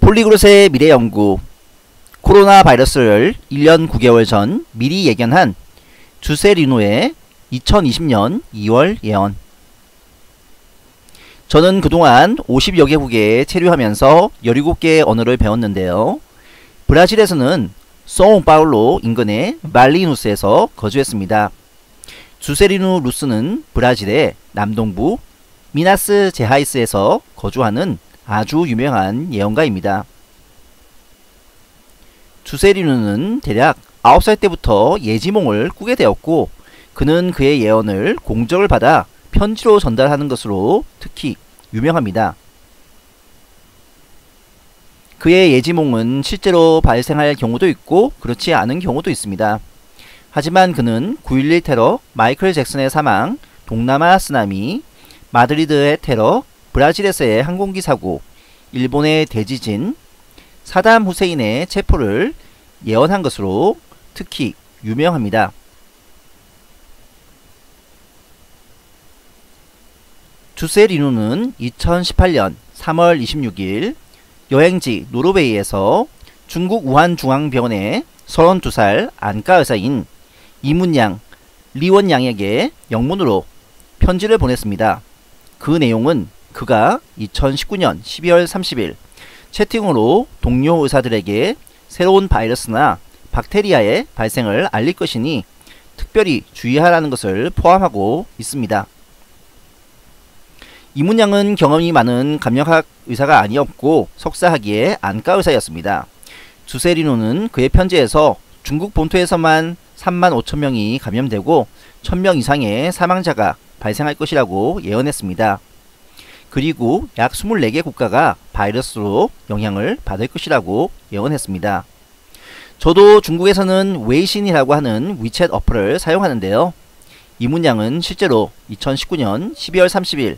폴리그롯의 미래 연구 코로나 바이러스를 1년 9개월 전 미리 예견한 주세리노의 2020년 2월 예언 저는 그동안 50여 개국에 체류하면서 17개의 언어를 배웠는데요. 브라질에서는 소옹파울로 인근의 말리누스에서 거주했습니다. 주세리누 루스는 브라질의 남동부 미나스 제하이스에서 거주하는 아주 유명한 예언가입니다. 주세리누는 대략 9살 때부터 예지몽을 꾸게 되었고 그는 그의 예언을 공적을 받아 편지로 전달하는 것으로 특히 유명합니다. 그의 예지몽은 실제로 발생할 경우도 있고 그렇지 않은 경우도 있습니다. 하지만 그는 9.11 테러, 마이클 잭슨의 사망, 동남아 쓰나미, 마드리드의 테러, 브라질에서의 항공기 사고, 일본의 대지진, 사담 후세인의 체포를 예언한 것으로 특히 유명합니다. 주세리누는 2018년 3월 26일 여행지 노르웨이에서 중국 우한중앙병원의 32살 안과 의사인 이문양, 리원양에게 영문으로 편지를 보냈습니다. 그 내용은 그가 2019년 12월 30일 채팅으로 동료 의사들에게 새로운 바이러스나 박테리아의 발생을 알릴 것이니 특별히 주의하라는 것을 포함하고 있습니다. 이문양은 경험이 많은 감염학 의사가 아니었고 석사학위의 안과 의사였습니다. 주세리노는 그의 편지에서 중국 본토에서만 3만 5천 명이 감염되고 1000명 이상의 사망자가 발생할 것이라고 예언했습니다. 그리고 약 24개 국가가 바이러스로 영향을 받을 것이라고 예언했습니다. 저도 중국에서는 웨이신이라고 하는 위챗 어플을 사용하는데요. 이 문양은 실제로 2019년 12월 30일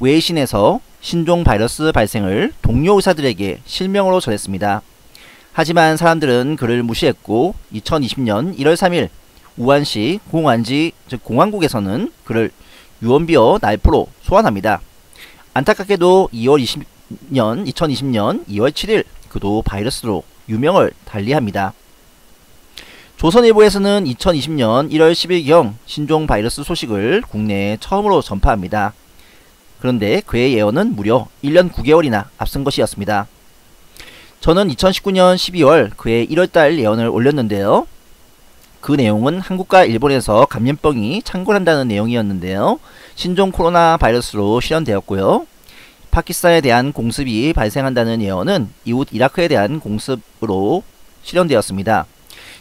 웨이신에서 신종 바이러스 발생을 동료 의사들에게 실명으로 전했습니다. 하지만 사람들은 그를 무시했고 2020년 1월 3일 우한시 공안지 즉 공안국에서는 그를 유언비어 날포로 소환합니다. 안타깝게도 2월 20년 2020년 2월 7일 그도 바이러스로 유명을 달리합니다. 조선일보에서는 2020년 1월 10일경 신종 바이러스 소식을 국내에 처음으로 전파합니다. 그런데 그의 예언은 무려 1년 9개월이나 앞선 것이었습니다. 저는 2019년 12월 그의 1월달 예언을 올렸는데요. 그 내용은 한국과 일본에서 감염병이 창궐한다는 내용이었는데요. 신종 코로나 바이러스로 실현되었고요. 파키스탄에 대한 공습이 발생한다는 예언은 이웃 이라크에 대한 공습으로 실현되었습니다.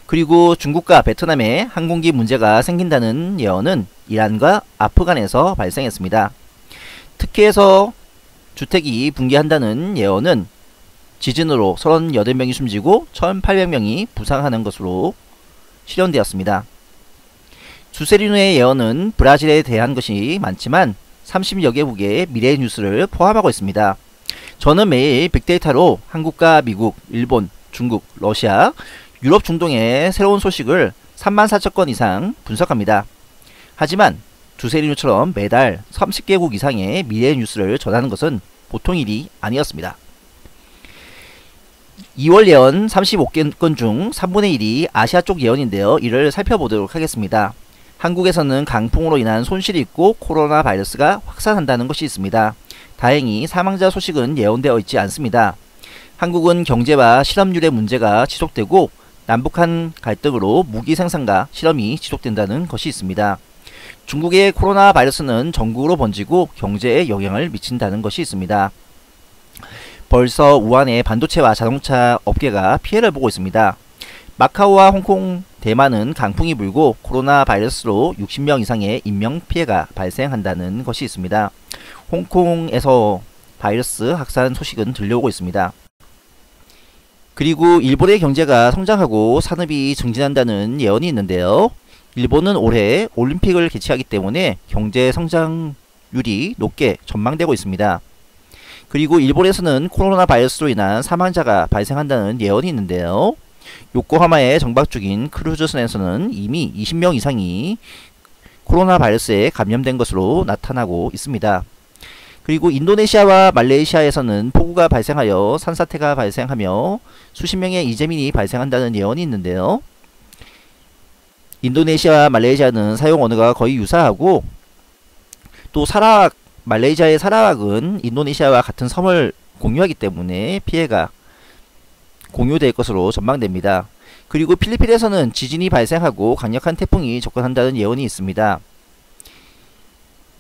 그리고 중국과 베트남에 항공기 문제가 생긴다는 예언은 이란과 아프간에서 발생했습니다. 특히에서 주택이 붕괴한다는 예언은 지진으로 38명이 숨지고 1800명이 부상하는 것으로 실현되었습니다. 주세리누의 예언은 브라질에 대한 것이 많지만 30여 개국의 미래 뉴스를 포함하고 있습니다. 저는 매일 빅데이터로 한국과 미국, 일본, 중국, 러시아, 유럽 중동의 새로운 소식을 3만 4천 건 이상 분석합니다. 하지만 주세리누처럼 매달 30개국 이상의 미래 뉴스를 전하는 것은 보통 일이 아니었습니다. 2월 예언 35건 중 3분의 1이 아시아 쪽 예언인데요. 이를 살펴보도록 하겠습니다. 한국에서는 강풍으로 인한 손실이 있고 코로나 바이러스가 확산한다는 것이 있습니다. 다행히 사망자 소식은 예언되어 있지 않습니다. 한국은 경제와 실업률의 문제가 지속되고 남북한 갈등으로 무기 생산과 실험이 지속된다는 것이 있습니다. 중국의 코로나 바이러스는 전국으로 번지고 경제에 영향을 미친다는 것이 있습니다. 벌써 우한의 반도체와 자동차 업계가 피해를 보고 있습니다. 마카오와 홍콩, 대만은 강풍이 불고 코로나 바이러스로 60명 이상의 인명 피해가 발생한다는 것이 있습니다. 홍콩에서 바이러스 확산 소식은 들려오고 있습니다. 그리고 일본의 경제가 성장하고 산업이 증진한다는 예언이 있는데요. 일본은 올해 올림픽을 개최하기 때문에 경제 성장률이 높게 전망되고 있습니다. 그리고 일본에서는 코로나 바이러스로 인한 사망자가 발생한다는 예언이 있는데요. 요코하마에 정박 중인 크루즈선에서는 이미 20명 이상이 코로나 바이러스에 감염된 것으로 나타나고 있습니다. 그리고 인도네시아와 말레이시아에서는 폭우가 발생하여 산사태가 발생하며 수십 명의 이재민이 발생한다는 예언이 있는데요. 인도네시아와 말레이시아는 사용 언어가 거의 유사하고 또 사라악 말레이시아의 사라악은 인도네시아와 같은 섬을 공유하기 때문에 피해가 공유될 것으로 전망됩니다. 그리고 필리핀에서는 지진이 발생하고 강력한 태풍이 접근한다는 예언이 있습니다.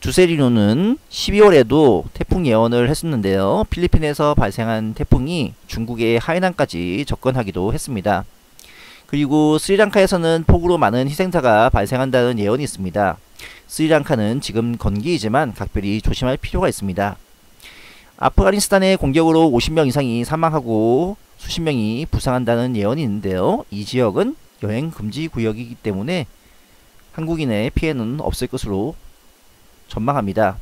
주세리노는 12월에도 태풍 예언을 했었는데요. 필리핀에서 발생한 태풍이 중국의 하이난까지 접근하기도 했습니다. 그리고 스리랑카에서는 폭우로 많은 희생자가 발생한다는 예언이 있습니다. 스리랑카는 지금 건기이지만 각별히 조심할 필요가 있습니다. 아프가니스탄의 공격으로 50명 이상이 사망하고 수십 명이 부상한다는 예언이 있는데요. 이 지역은 여행 금지 구역이기 때문에 한국인의 피해는 없을 것으로 전망합니다.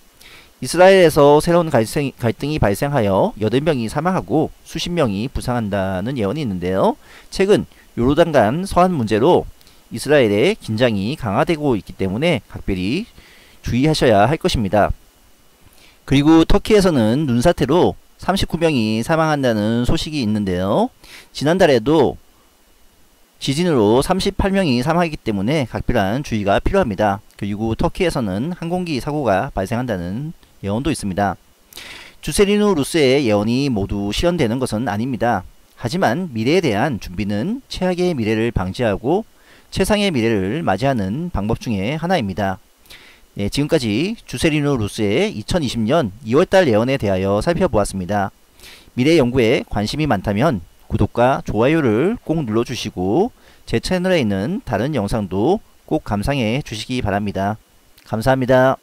이스라엘에서 새로운 갈등, 갈등이 발생하여 8명이 사망하고 수십 명이 부상한다는 예언이 있는데요. 최근 요르단 간 서한 문제로 이스라엘의 긴장이 강화되고 있기 때문에 각별히 주의하셔야 할 것입니다. 그리고 터키에서는 눈사태로 39명이 사망한다는 소식이 있는데요. 지난달에도 지진으로 38명이 사망하기 때문에 각별한 주의가 필요합니다. 그리고 터키에서는 항공기 사고가 발생한다는 예언도 있습니다. 주세리누 루스의 예언이 모두 실현되는 것은 아닙니다. 하지만 미래에 대한 준비는 최악의 미래를 방지하고 최상의 미래를 맞이하는 방법 중에 하나입니다. 네, 지금까지 주세리누 루스의 2020년 2월달 예언에 대하여 살펴보았습니다. 미래 연구에 관심이 많다면 구독과 좋아요를 꼭 눌러주시고 제 채널에 있는 다른 영상도 꼭 감상해 주시기 바랍니다. 감사합니다.